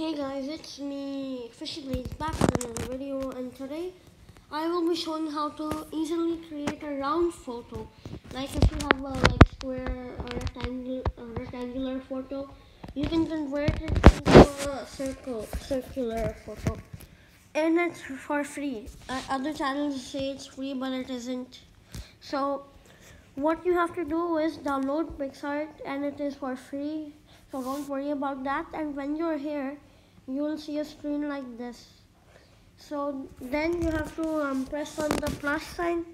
Hey guys, it's me, Fishy back with another video, and today I will be showing how to easily create a round photo. Like if you have a like square or rectangular, rectangular photo, you can convert it into a circle, circular photo, and it's for free. Uh, other channels say it's free, but it isn't. So what you have to do is download PicsArt, and it is for free so don't worry about that and when you're here you will see a screen like this. So then you have to um, press on the plus sign.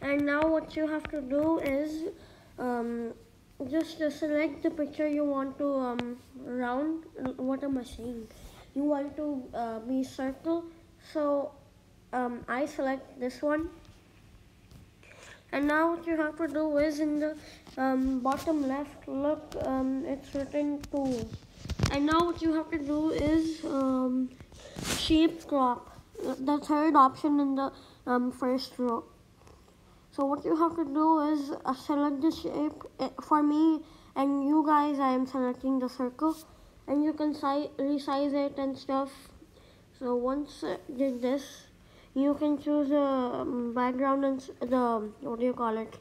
And now what you have to do is um, just uh, select the picture you want to um, round. What am I saying? You want to uh, be circle. So um, I select this one and now what you have to do is in the um, bottom left look um, it's written to and now what you have to do is um, shape crop the third option in the um, first row. So what you have to do is uh, select the shape eh, for me and you guys I am selecting the circle. And you can resize it and stuff. So once I did this you can choose the um, background and the what do you call it?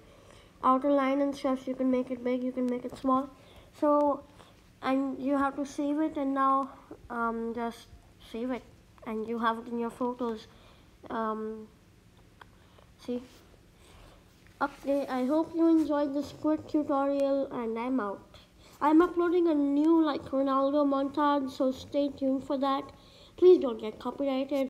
Outer line and stuff you can make it big you can make it small. So and you have to save it and now um, just save it. And you have it in your photos. Um, see? Okay I hope you enjoyed this quick tutorial and I'm out. I'm uploading a new like Ronaldo montage so stay tuned for that. Please don't get copyrighted